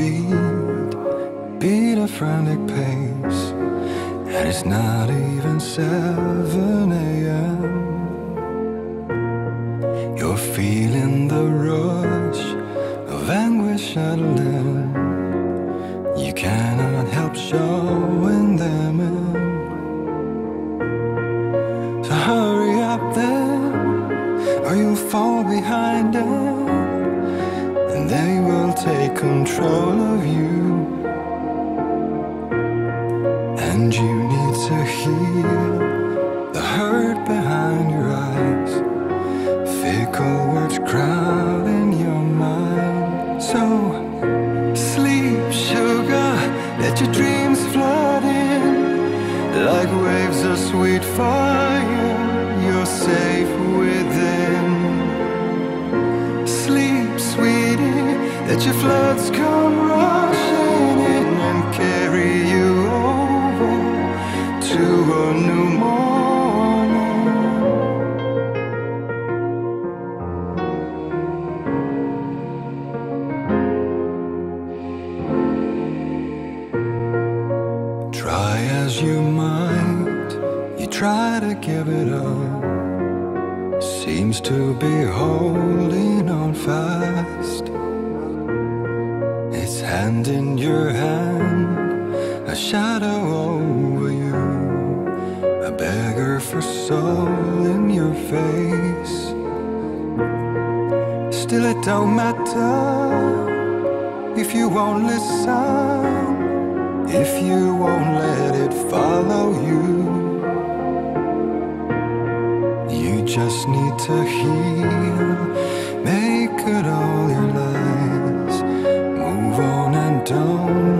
Heartbeat, beat a frantic pace, and it's not even 7 a.m. You're feeling the rush of anguish adrenaline. You cannot help showing them in. So hurry up then, or you'll fall behind will take control of you. And you need to heal the hurt behind your eyes. Fickle words crowd in your mind. So sleep, sugar, let your dreams flood in like waves of sweet fire. Let your floods come rushing in and carry you over to a new morning. Try as you might, you try to give it up. Seems to be holding on fast. Hand in your hand, a shadow over you, a beggar for soul in your face. Still, it don't matter if you won't listen if you won't let it follow you. You just need to heal, make it all don't